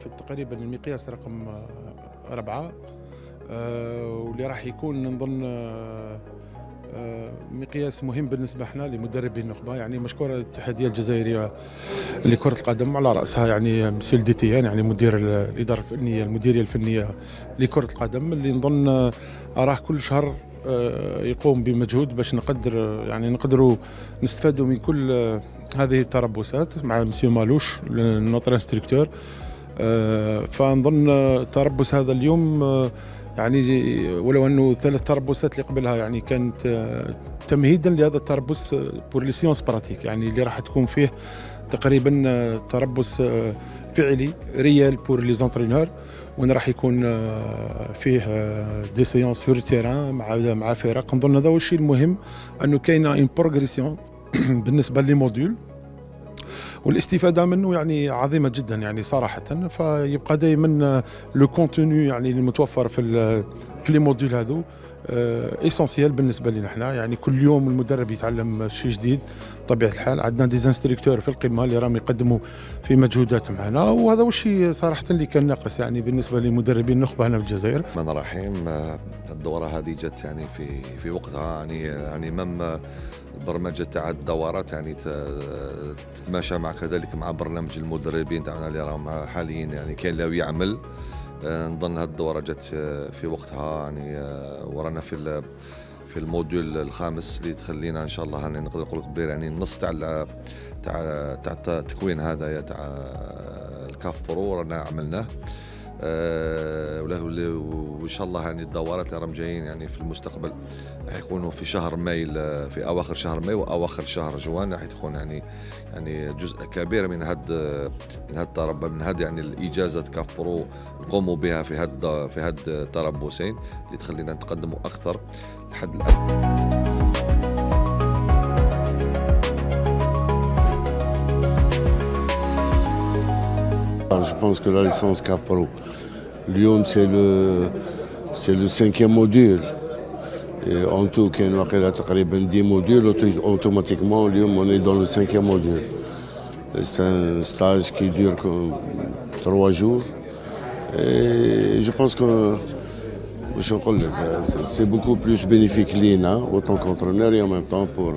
في تقريبا المقياس رقم أربعة. واللي راح يكون نظن مقياس مهم بالنسبة إحنا لمدربي النخبة يعني مشكورة الاتحادية الجزائرية لكرة القدم على رأسها يعني مسيو الديتيان يعني مدير الإدارة الفنية المديرية الفنية لكرة القدم اللي نظن أراه كل شهر يقوم بمجهود باش نقدر يعني نقدروا نستفادوا من كل هذه التربصات مع مسيو مالوش notre instructeur. فنظن التربص هذا اليوم يعني ولو أنه ثلاث تربصات اللي قبلها يعني كانت تمهيدا لهذا التربص pour les séances pratiques يعني اللي راح تكون فيه تقريبا تربص فعلي réel pour les entraîneurs وين راح يكون فيه des séances sur terrain مع مع فرق. نظن هذا هو الشيء المهم أنه كاينة une progression بالنسبة les modules والاستفادة منه يعني عظيمة جدا يعني صراحة. فيبقى دائما le contenu يعني المتوفر في في les modules هذو. essentiel بالنسبة لنا إحنا يعني كل يوم المدرب يتعلم شيء جديد بطبيعة الحال. عندنا des instructeurs في القمة اللي راهم يقدموا في مجهودات معنا. وهذا هو الشيء صراحة اللي كان ناقص يعني بالنسبة لمدربين النخبه هنا في الجزائر. الرحمن الرحيم الدورة هذه جت يعني في في وقتها يعني يعني مم البرمجة تاع الدورات يعني تتماشى مع كذلك مع برنامج المدربين تاعنا اللي راهم حاليا يعني كاين اللي يعمل. نظن هذه الدورة جت في وقتها يعني ورانا في في ال module الخامس اللي تخلينا إن شاء الله يعني نقدر نقول قبيل يعني النص تاع تاع تاع التكوين هذا تاع ال CAF Pro رانا عملناه. أه وإن شاء الله يعني الدورات اللي راهم جايين يعني في المستقبل راح يكونوا في شهر ماي في أواخر شهر ماي وأواخر شهر جوان راح تكون يعني يعني جزء كبير من هاد من هاد من هاد يعني الإجازة CAF Pro نقوموا بها في هاد في هاد التربصين اللي تخلينا نتقدموا أكثر لحد الآن. Je pense que la licence CAF Pro, Lyon, c'est le, c'est le cinquième module. En tout, il y a 10 modules, automatiquement, Lyon, on est dans le cinquième module. C'est un stage qui dure trois jours. Et je pense que c'est beaucoup plus bénéfique l'INA, autant qu'entraîneur et en même temps pour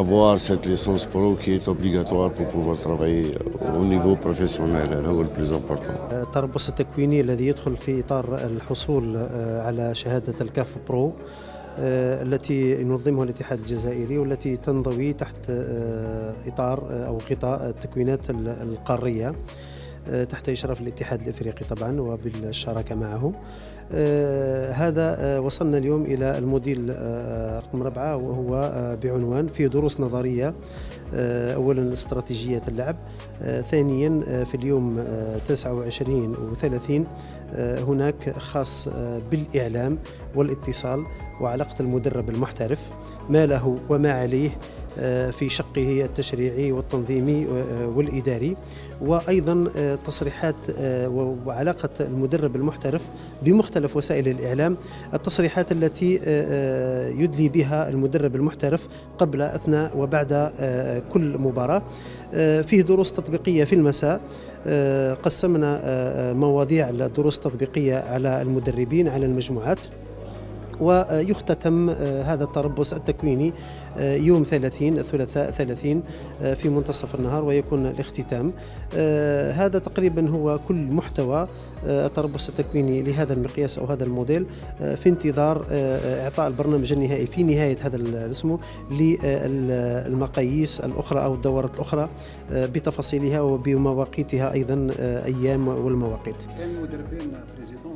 avoir cette licence pro qui est obligatoire pour pouvoir travailler au niveau professionnel هذا هو ال plus important التربص التكويني الذي يدخل في إطار الحصول على شهادة ال CAF Pro التي ينظمها الاتحاد الجزائري والتي تنضوي تحت إطار أو غطاء التكوينات القارية. تحت إشراف الاتحاد الإفريقي طبعا وبالشراكة معه. آه هذا آه وصلنا اليوم إلى ال module آه رقم أربعة وهو بعنوان في دروس نظرية أولا استراتيجية اللعب ثانيا في اليوم 29 و 30 هناك خاص بالإعلام والاتصال وعلاقة المدرب المحترف ما له وما عليه في شقه التشريعي والتنظيمي والإداري. وأيضا تصريحات وعلاقة المدرب المحترف بمختلف وسائل الإعلام. التصريحات التي يدلي بها المدرب المحترف قبل أثناء وبعد كل مباراة. فيه دروس تطبيقية في المساء. قسمنا مواضيع الدروس التطبيقية على المدربين على المجموعات. ويختتم هذا التربص التكويني يوم 30 الثلاثاء 30 في منتصف النهار ويكون الاختتام هذا تقريبا هو كل محتوى التربص التكويني لهذا المقياس أو هذا الموديل في انتظار إعطاء البرنامج النهائي في نهاية هذا اسمه للمقاييس الأخرى أو الدورات الأخرى بتفاصيلها وبمواقيتها أيضا أيام والمواقيت. كان مدربين بريزيدون